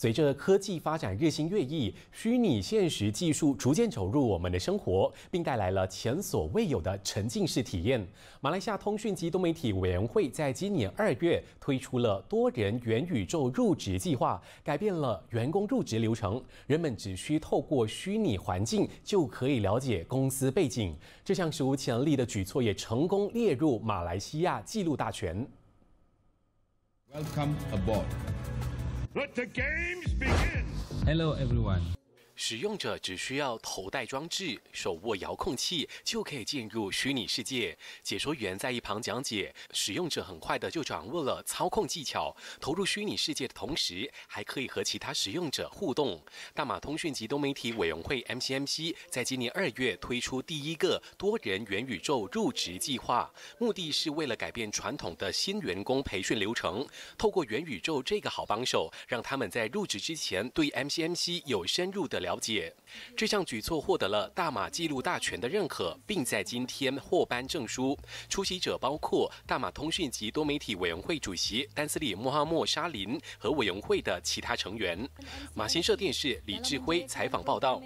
随着科技发展日新月异，虚拟现实技术逐渐走入我们的生活，并带来了前所未有的沉浸式体验。马来西亚通讯及多媒体委员会在今年二月推出了多人元宇宙入职计划，改变了员工入职流程。人们只需透过虚拟环境就可以了解公司背景。这项史无前例的举措也成功列入马来西亚纪录大全。Welcome aboard. Let the games begin! Hello everyone. 使用者只需要头戴装置、手握遥控器，就可以进入虚拟世界。解说员在一旁讲解，使用者很快的就掌握了操控技巧。投入虚拟世界的同时，还可以和其他使用者互动。大马通讯及多媒体委员会 MCMC 在今年二月推出第一个多人元宇宙入职计划，目的是为了改变传统的新员工培训流程，透过元宇宙这个好帮手，让他们在入职之前对 MCMC 有深入的了。了解，这项举措获得了大马纪录大全的认可，并在今天获颁证书。出席者包括大马通讯及多媒体委员会主席丹斯里穆哈默沙林和委员会的其他成员。马新社电视李志辉采访报道。